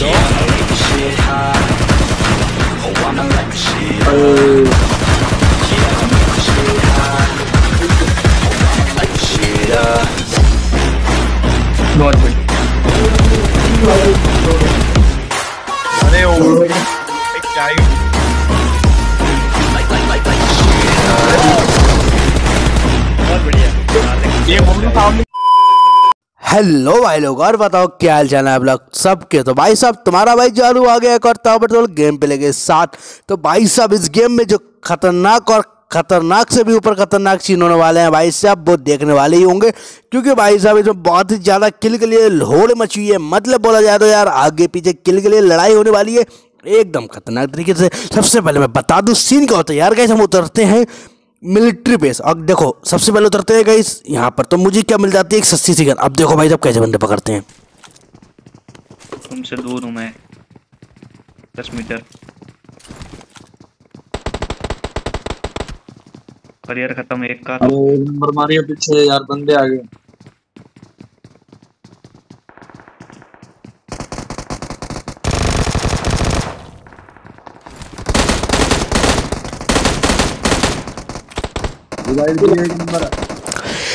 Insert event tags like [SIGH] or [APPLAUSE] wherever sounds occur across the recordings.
बहुत हेलो भाई लोग, और बताओ, क्या हाल चाल है आप लोग? सबके तो भाई साहब, तुम्हारा भाई चालू आ गया एक और ताबड़तोड़ गेम प्ले के साथ। तो भाई साहब, इस गेम में जो खतरनाक और खतरनाक से भी ऊपर खतरनाक सीन होने वाले हैं, भाई साहब, वो देखने वाले ही होंगे। क्योंकि भाई साहब, इसमें बहुत ही ज़्यादा किल के लिए लोड़ मची हुई है। मतलब बोला जाए तो यार, आगे पीछे किल के लिए लड़ाई होने वाली है। एकदम खतरनाक तरीके से। सबसे पहले मैं बता दूँ सीन क्या होता है? यार कैसे हम उतरते हैं। Military base. अब देखो सबसे पहले उतरते हैं गाइस यहाँ पर। तो मुझे क्या मिल जाती है एक सस्ती सी गन अब देखो भाई जब कैसे बंदे पकड़ते हैं। तुमसे दूर हूँ मैं। दस मीटर। करियर खत्म एक का। नंबर मारिए पीछे यार बंदे आ गए। रिवाइव भी एक नंबर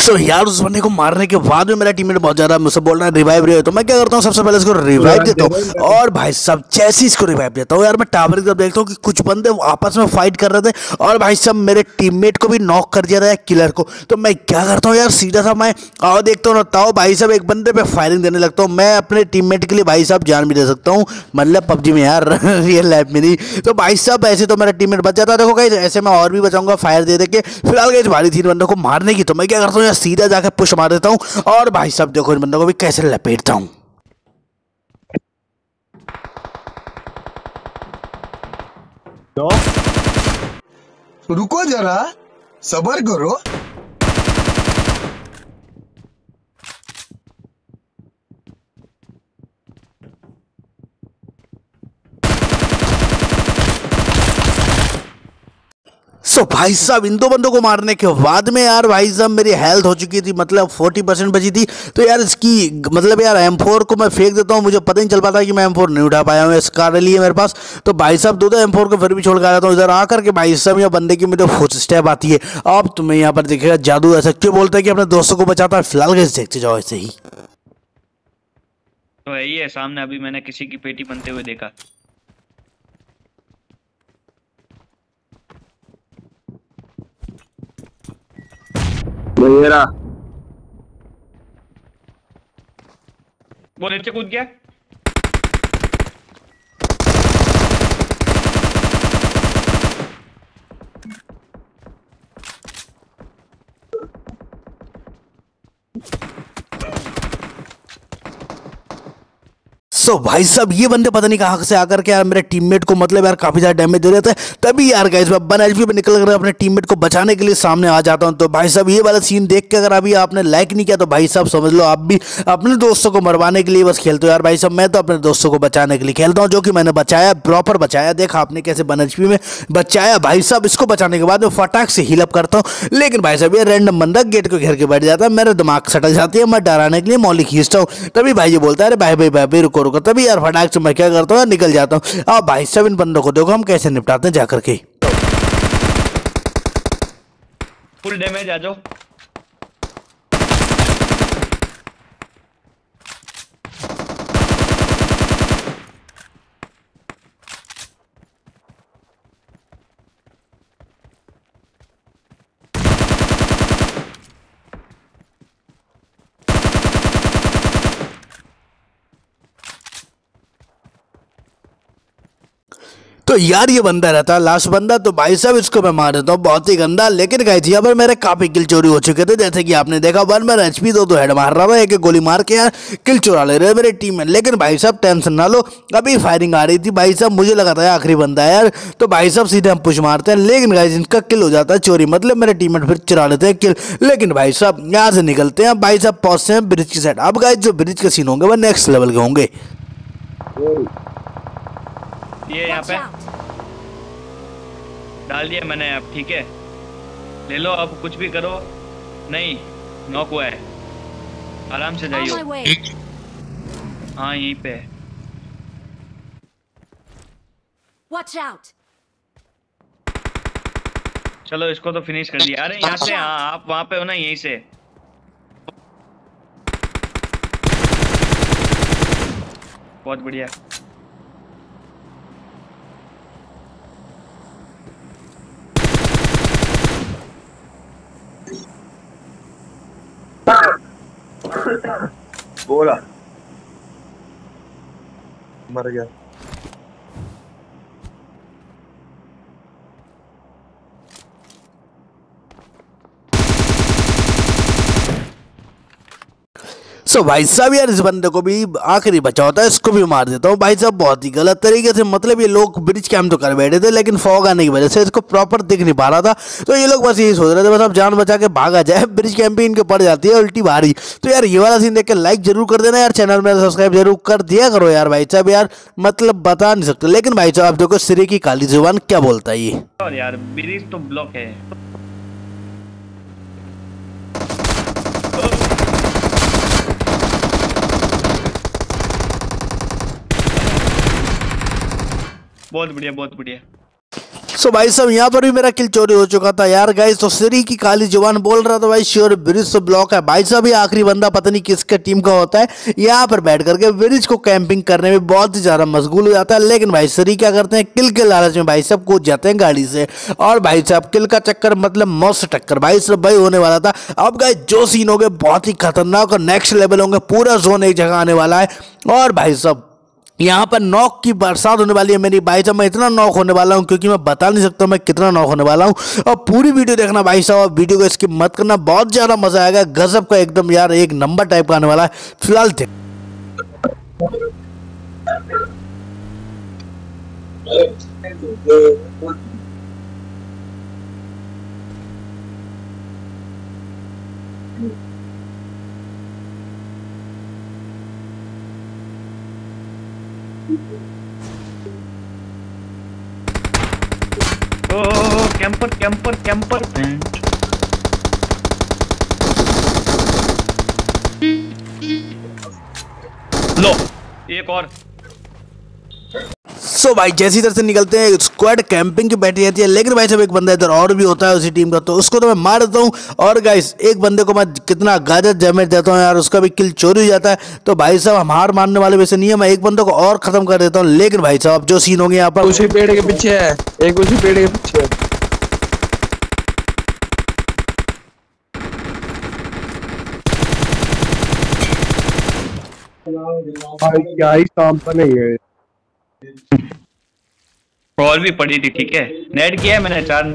सो यार उस बंदे को मारने के बाद में मेरा टीममेट बहुत ज़्यादा मुझसे बोल रहा है रिवाइव रहे हो। तो मैं क्या करता हूँ सबसे पहले इसको रिवाइव देता हूँ। और भाई साहब जैसे ही इसको रिवाइव देता हूँ यार मैं टावर की तरफ़ देखता हूँ कि कुछ बंदे आपस में फाइट कर रहे थे और भाई साहब मेरे टीममेट को भी नॉक कर दिया था किलर को। तो मैं क्या करता हूँ यार सीधा सा मैं आओ देखता हूँ ताओ भाई साहब एक बंदे पे फायरिंग देने लगता हूँ। मैं अपने टीममेट के लिए भाई साहब जान भी दे सकता हूँ। मतलब पबजी में यार [LAUGHS] रियल लाइफ में नहीं। तो भाई साहब ऐसे तो मेरा टीममेट बच जाता है। देखो गाइस ऐसे मैं और भी बचाऊँगा फायर दे दे के। फ़िलहाल गाइस भारी थी बंदों को मारने की तो मैं क्या करता हूँ या सीधा जाकर पुश मार देता हूँ, और भाई साहब देखो इन बंदों को भी कैसे लपेटता हूँ। रुको जरा, सबर करो। सो so, भाई साहब इन दो बंदों को मारने के बाद में यार भाई साहब मेरी हेल्थ हो चुकी थी मतलब फोर्टी परसेंट बची थी। तो यार इसकी मतलब यार एम को मैं फेंक देता हूँ मुझे पता नहीं चल पाता कि मैं एम नहीं उठा पाया हूँ इस कार लिए मेरे पास। तो भाई साहब दो दो एम को फिर भी छोड़ के आ जाता हूँ। इधर आकर के भाई साहब यहाँ बंदे की मुझे फुट स्टेप आती है। अब तुम्हें यहाँ पर दिखेगा जादू ऐसा क्यों बोलता है कि अपने दोस्तों को बचाता है फ़िलहाल कैसे देखते जाओ ऐसे ही। तो यही है सामने अभी मैंने किसी की पेटी बनते हुए देखा। वो नीचे कूद गया? सो भाई साहब, ये बंदे पता नहीं कहाँ से आकर के यार मेरे टीममेट को मतलब यार काफ़ी ज़्यादा डैमेज दे रहे थे। तभी यार गाइस मैं वन एचपी में निकल कर अपने टीममेट को बचाने के लिए सामने आ जाता हूँ। तो भाई साहब, ये वाला सीन देख के अगर अभी आपने लाइक नहीं किया तो भाई साहब, समझ लो आप भी अपने दोस्तों को मरवाने के लिए बस खेलते हो। यार भाई साहब, मैं तो अपने दोस्तों को बचाने के लिए खेलता हूँ, जो कि मैंने बचाया प्रॉपर बचाया। देखा आपने कैसे वन एचपी में बचाया। भाई साहब, इसको बचाने के बाद मैं फटाक से हीलअप करता हूँ। लेकिन भाई साहब, ये रैंडम बंदा गेट को घेर के बैठ जाता है, मेरा दिमाग सटक जाती है, मैं डराने के लिए मौलिक खींचता हूँ। तभी भाई ये बोलता है, अरे भाई भाई भाई भाई रुको रुको तभी यार फटाक से मैं क्या करता हूँ, निकल जाता हूँ। अब भाई, सब इन बंदों को देखो, हम कैसे निपटाते हैं जाकर के। फुल डैमेज आ जाओ। तो यार ये बंदा रहता है लास्ट बंदा तो भाई साहब इसको मैं मार देता हूँ, बहुत ही गंदा। लेकिन गए यहाँ पर मेरे काफ़ी किल चोरी हो चुके थे, जैसे कि आपने देखा वन में एचपी दो दो हेड मार रहा था एक गोली मार के यार किल चुरा ले रहे मेरे टीम में। लेकिन भाई साहब टेंशन ना लो, अभी फायरिंग आ रही थी, भाई साहब मुझे लगा था आखिरी बंदा है यार तो भाई साहब सीधे हम पुश मारते हैं। लेकिन गाइस इनका किल हो जाता है चोरी मतलब मेरे टीम फिर चुरा लेते हैं किल लेकिन भाई साहब, यहाँ से निकलते हैं, भाई साहब पहुँचते हैं ब्रिज की साइड अब गाइस जो ब्रिज के सीन होंगे, वो नेक्स्ट लेवल के होंगे। ये यहाँ पे। डाल दिया मैंने अब ठीक है। ले लो अब कुछ भी करो। नहीं नॉक हुआ है। आराम से जाइए हाँ यहीं पे Watch out! चलो इसको तो फिनिश कर दिया। अरे यहाँ से हाँ आप वहाँ पे हो ना यहीं से। बहुत बढ़िया। बोला। मर गया। सो भाई साहब यार, इस बंदे को भी आखिरी बचा होता है, इसको भी मार देता हूँ। भाई साहब, बहुत ही गलत तरीके से मतलब ये लोग ब्रिज कैम्प तो कर बैठे थे, लेकिन फॉग आने की वजह से इसको प्रॉपर दिख नहीं पा रहा था। तो ये लोग बस यही सोच रहे थे, बस अब जान बचा के भागा जाए ब्रिज कैम्प भी इनके पड़ जाती है, उल्टी भारी। तो यार, ये वाला सीन देख के लाइक ज़रूर कर देना यार चैनल में सब्सक्राइब ज़रूर कर दिया करो यार, भाई साहब यार मतलब बता नहीं सकते। लेकिन भाई साहब आप देखो सिरे की काली ज़ुबान क्या बोलता है ये? यार ब्रिज तो ब्लॉक है। बहुत बढ़िया बहुत बढ़िया। सो भाई साहब, यहाँ पर भी मेरा किल चोरी हो चुका था यार गाइस तो सिरी की काली ज़ुबान बोल रहा था, भाई श्योर ब्रिज तो ब्लॉक है। भाई साहब, ये आखिरी बंदा पता नहीं किसके टीम का होता है। यहाँ पर बैठ करके ब्रिज को कैंपिंग करने में बहुत ही ज़्यादा मशगूल हो जाता है। लेकिन भाई सरी क्या करते हैं? किल के लालच में भाई साहब कूद जाते हैं गाड़ी से। और भाई साहब किल का चक्कर मतलब मस्त टक्कर। भाई साहब, भाई, होने वाला था। अब गाइस जो सीन हो बहुत ही खतरनाक और नेक्स्ट लेवल होंगे। पूरा जोन एक जगह आने वाला है। और भाई साहब यहाँ पर नॉक की बरसात होने वाली है। मेरी भाई साहब, मैं इतना नॉक होने वाला हूँ क्योंकि मैं बता नहीं सकता मैं कितना नॉक होने वाला हूँ। और पूरी वीडियो देखना भाई साहब वीडियो को स्किप मत करना। बहुत ज़्यादा मज़ा आएगा। गजब का एकदम यार एक नंबर टाइप का आने वाला है। फ़िलहाल देख। Camper camper camper. लो एक और। सो भाई जैसी तरह से निकलते हैं स्क्वाड कैंपिंग की बैठी रहती है। लेकिन भाई साहब एक बंदा इधर और भी होता है उसी टीम का तो उसको तो मैं मार देता हूँ। और गाइस एक बंदे को मैं कितना गाजर डैमेज देता हूँ यार उसका भी किल चोरी हो जाता है। तो भाई साहब हम हार मारने वाले वैसे नहीं है मैं एक बंदे को और खत्म कर देता हूँ। लेकिन भाई साहब जो सीन होंगे यहाँ पर। उसी पेड़ के पीछे है एक उसी पेड़ के पीछे है। भाई क्या ही काम पर नहीं है और भी पड़ी थी ठीक है? नेट किया है मैंने चार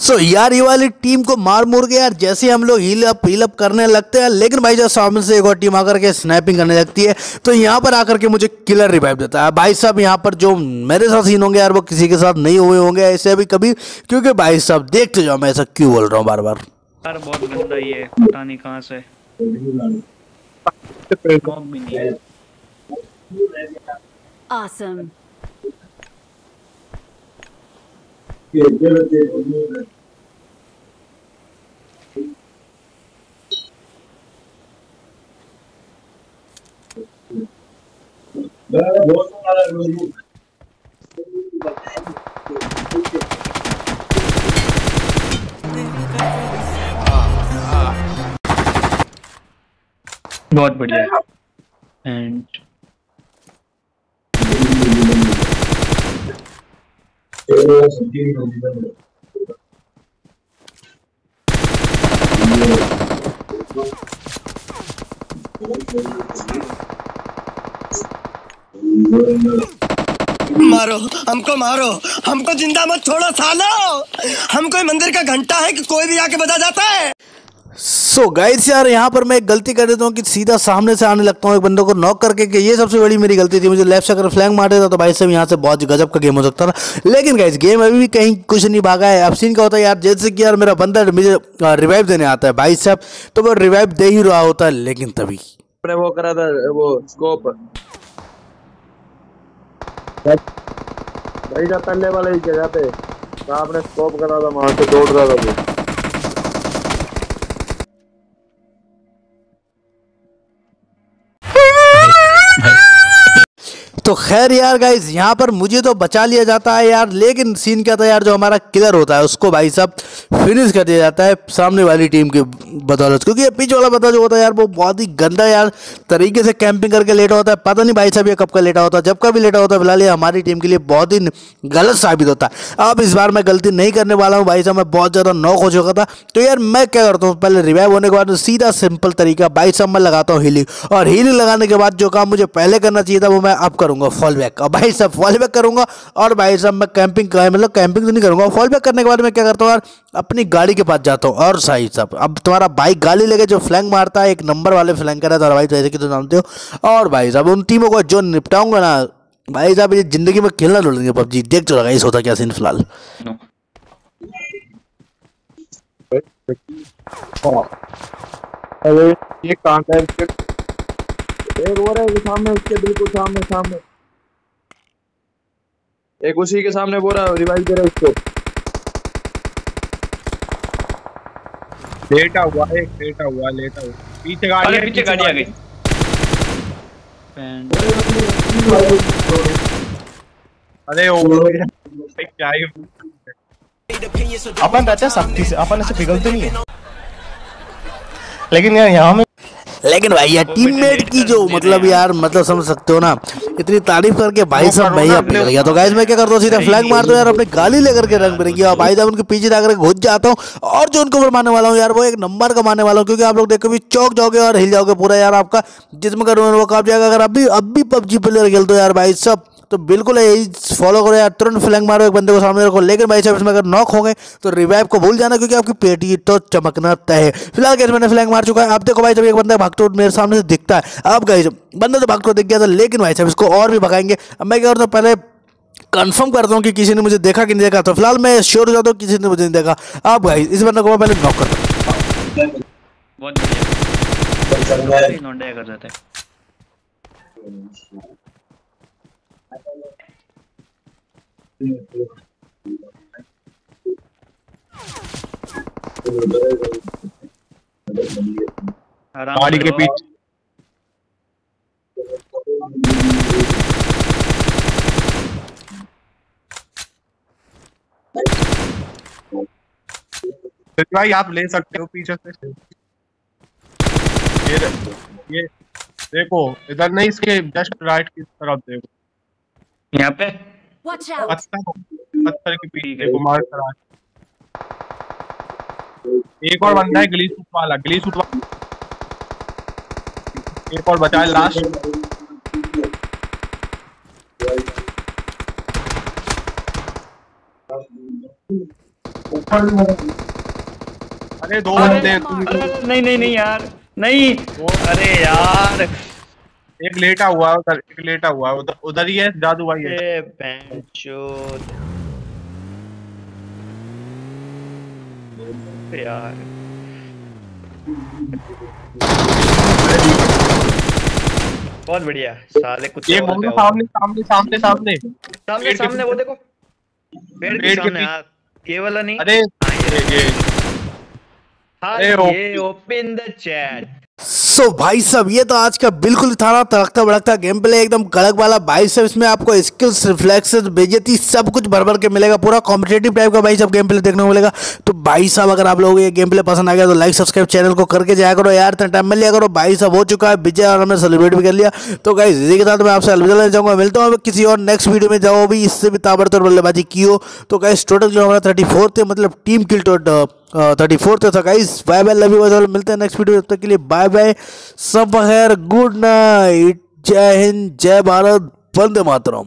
सो so, यार ये वाली टीम को मार मुर के यार जैसे हम लोग हील अप हील अप करने लगते हैं लेकिन भाई जब सामने से एक और टीम आकर के स्नैपिंग करने लगती है तो यहाँ पर आकर के मुझे किलर रिवाइव देता है। भाई साहब यहाँ पर जो मेरे साथ सीन होंगे यार वो किसी के साथ नहीं हुए होंगे ऐसे अभी कभी क्योंकि भाई साहब देखते जाओ मैं ऐसा क्यों बोल रहा हूँ बार बार यार बहुत गंदा ये है, पता नहीं कहाँ से। भी नहीं है Awesome. बहुत बढ़िया एंड मारो, हमको मारो। हमको ज़िंदा मत छोड़ो, सालो। हम कोई मंदिर का घंटा है कि कोई भी आके बजा जाता है? सो so, गाइस यार यहाँ पर मैं एक गलती कर देता हूँ कि सीधा सामने से आने लगता हूँ एक बंदे को नॉक करके कि ये सबसे बड़ी मेरी गलती थी। मुझे लेफ़्ट से अगर फ्लैंग मार देता तो भाई साहब यहाँ से बहुत गजब का गेम हो सकता था। लेकिन गाइस गेम अभी भी कहीं कुछ नहीं भागा है। अब सीन क्या होता है यार जैसे कि यार मेरा बंदा मुझे रिवाइव देने आता है भाई साहब तो वो रिवाइव दे ही रहा होता है लेकिन तभी। वो करा था वो स्कोप भाई पहले वाले जगह पे आपने स्कोप करा था वहाँ से दौड़ रहा था तो खैर यार गाइज़ यहाँ पर मुझे तो बचा लिया जाता है यार, लेकिन सीन क्या था यार, जो हमारा किलर होता है, उसको भाई साहब फिनिश कर दिया जाता है सामने वाली टीम की बदौलत, क्योंकि ये पिच वाला बता जो होता है यार, वो बहुत ही गंदा यार तरीके से कैंपिंग करके लेटा होता है। पता नहीं भाई साहब ये कब का लेटा होता है, जब का भी लेटा होता है, फ़िलहाल ये हमारी टीम के लिए बहुत ही गलत साबित होता है। अब इस बार मैं गलती नहीं करने वाला हूँ, भाई साहब, मैं बहुत ज़्यादा नॉक हो चुका था तो यार मैं क्या करता हूँ, पहले रिवाइव होने के बाद सीधा सिंपल तरीका, भाई साहब, मैं लगाता हूँ हीलिंग और हीलिंग लगाने के बाद जो काम मुझे पहले करना चाहिए था, वो मैं अब करूँगा फॉल बैक और भाई साहब फॉल बैक करूँगा और भाई साहब मैं कैंपिंग मतलब कैंपिंग तो नहीं करूँगा फॉल बैक करने के बाद मैं क्या करता हूँ यार, अपनी गाड़ी के पास जाता हूँ। और सही साहब अब तुम्हारा बाइक गाली लेके जो फ्लैंक मारता है, एक नंबर वाले फ्लैंकर है तो भाई जैसे कि तुम जानते हो। और भाई साहब उन टीमों को जो निपटाऊँगा ना, भाई साहब ये ज़िंदगी में खेलना ढूंढेंगे, पबजी। देख चलो गाइस होता क्या सीन फ़िलहाल। नो अरे, ये कहाँ का है इसके एक और है सामने उसके बिल्कुल सामने सामने। एक उसी के सामने बोला रिवाइव करे उसको लेटा हुआ है एक लेटा हुआ लेटा हुआ। पीछे गाड़ी पीछे गाड़ी आ गई। अरे ओ क्या ही अपन रहते हैं सख्ती से अपन ऐसे पिघलते नहीं है। लेकिन यार यहाँ में लेकिन भाई यार टीममेट की जो मतलब यार मतलब समझ सकते हो ना इतनी तारीफ़ करके भाई साहब भाई निकल गया। तो गाइज़ मैं क्या करता हूँ सीधा फ्लैग मार दो यार अपनी गाली लेकर के रंग बिरंगी और भाई साहब उनके पीछे जाकर घुस जाता हूँ और जो उनको मारने वाला हूँ यार वो एक नंबर का मारने वाला हूँ क्योंकि आप लोग देखो भी चौक जाओगे और हिल जाओगे पूरा यार आपका जिसमें करो वो काप जाएगा? अगर अभी अब भी पबजी प्लेयर खेलते हो यार भाई साहब तो बिल्कुल यही फॉलो करो यार तुरंत फ्लैंग मारो एक बंदे को सामने रखो। लेकिन भाई साहब इसमें अगर नॉक हो गए तो रिवाइव को भूल जाना क्योंकि आपकी पेटी तो चमकना तय है। फ़िलहाल कैसे मैंने फ्लैंग मार चुका है। अब देखो भाई जब एक बंदा भागते मेरे सामने से दिखता है। अब गई बंदा तो भागते दिख गया था लेकिन भाई साहब इसको और भी भगाएँगे। अब मैं क्या करता हूँ पहले कंफर्म करता हूँ कि किसी ने मुझे देखा कि नहीं देखा। तो फ़िलहाल मैं श्योर हो जाता हूँ किसी ने मुझे नहीं देखा। अब भाई इस बंदे को मैं पहले नॉक करता हूँ। बहुत बढ़िया। कर देते हैं। आराम गाड़ी के पीछे। भाई आप ले सकते हो पीछे से। ये ये देखो इधर नहीं इसके जस्ट राइट की तरफ़ देखो। यहाँ पे! पत्थर पत्थर के पीछे देखो मार करा। एक और बंदा है गली सूट वाला गली सूट वाला। एक और बचा है लास्ट अरे दो बंदे हैं। नहीं नहीं नहीं यार। नहीं। अरे यार। एक लेटा हुआ है उधर एक लेटा हुआ है उधर उधर ही है जादू भाई है। ए बेंचोद यार। बहुत बढ़िया साले कुत्ते ये बोलो हो। सामने सामने सामने सामने। सामने सामने वो देखो। पेड़ के सामने पीछे। हाँ ये वाला नहीं। अरे हाँ, ये हाँ ये OP. Open the chat. So so, भाई साहब ये तो आज का बिल्कुल थाना तड़कता भड़कता गेम प्ले एकदम कड़क वाला। भाई साहब इसमें आपको स्किल्स रिफ्लेक्सेस बेजती सब कुछ भर भर के मिलेगा। पूरा कॉम्पिटेटिव टाइप का भाई साहब गेम प्ले देखने को मिलेगा। तो भाई साहब अगर आप लोगों को ये गेम प्ले पसंद आ गया तो लाइक सब्सक्राइब चैनल को करके जाया करो यार। इतना टाइम में लिया करो। भाई साहब हो चुका है। विजय और हमने सेलिब्रेट भी कर लिया। तो गाइस इसी के साथ मैं आपसे अलविदा लेना चाहूँगा। मिलता हूँ किसी और नेक्स्ट वीडियो में। जाओ भी इससे भी ताबड़तोड़ बल्लेबाजी की हो तो गाइस टोटल जो हमारा थर्टी थे मतलब टीम किल थर्टी फोर्थ था। Guys bye bye love you मिलते हैं नेक्स्ट वीडियो तब तक के लिए बाय बाय सब खैर गुड नाइट। जय हिंद जय भारत वंदे मातरम।